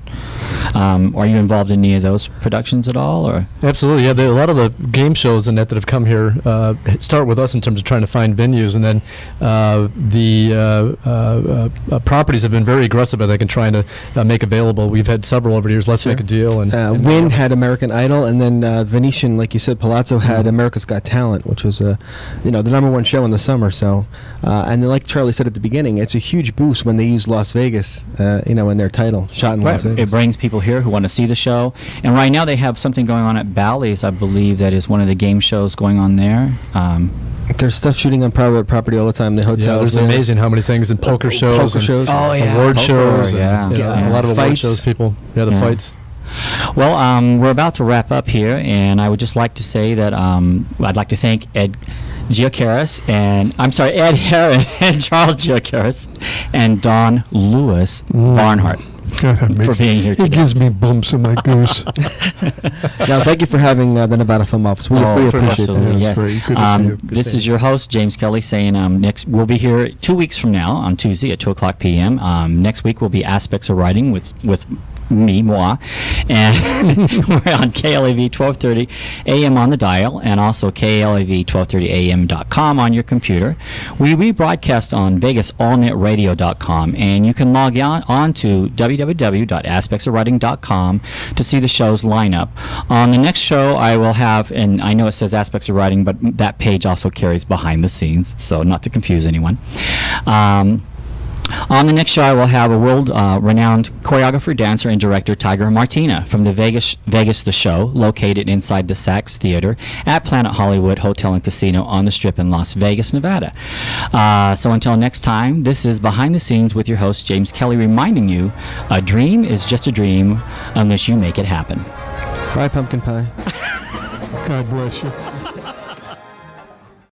Um, are you involved in any of those productions at all, or? Absolutely, yeah. There, a lot of the game shows and that that have come here uh, start with us in terms of trying to find venues, and then uh, the uh, uh, uh, properties have been very aggressive, I think, in trying to uh, make available. We've had several over the years. Let's Sure. make a deal, and, Uh, and Wynn had American Idol, and then uh, Venetian, like you said, Palazzo had America's Got Talent, which was uh, you know the number one show in the summer. So, uh, and then like Charlie said at the beginning, it's a huge boost when they use Las Vegas, uh, you know, in their title, shot in Las Vegas. It brings people here who want to see the show. And right now they have something going on at Bally's, I believe, that is one of the game shows going on there. Um, There's stuff shooting on private property all the time. The hotels. yeah, hotels. it's amazing how many things in poker shows, Poker and shows. Oh, yeah. award Poker, shows, and, yeah. you know, Yeah. a lot of award Fights. shows. People, yeah, the Yeah. fights. Well, um, we're about to wrap up here, and I would just like to say that um, I'd like to thank Ed Geocaris and I'm sorry, Ed Harran and Charles Geocaris and Don Lewis Barnhart. God, that For makes- being here It gives me bumps in my goose. now, thank you for having uh, the Nevada Film Office. We, Oh, we appreciate absolutely, that. Yeah, yes. that's great. Good to Um, you. This is your host James Kelly saying um, next we'll be here two weeks from now on Tuesday at two o'clock p.m. Um, next week will be aspects of writing with with me, moi, and we're on KLAV 1230 AM on the dial and also KLAV 1230 AM.com on your computer. We rebroadcast on VegasAllNetRadio.com and you can log on, on to www.aspectsofwriting.com to see the show's lineup. On the next show, I will have, and I know it says Aspects of Writing, but that page also carries behind the scenes, so not to confuse anyone. Um, on the next show, I will have a world-renowned choreographer, dancer, and director, Tiger Martina, from the Vegas Vegas The Show, located inside the Saxe Theater at Planet Hollywood Hotel and Casino on the Strip in Las Vegas, Nevada. Uh, so until next time, this is Behind the Scenes with your host, James Kelly, reminding you, a dream is just a dream unless you make it happen. Bye, pumpkin pie. God bless you.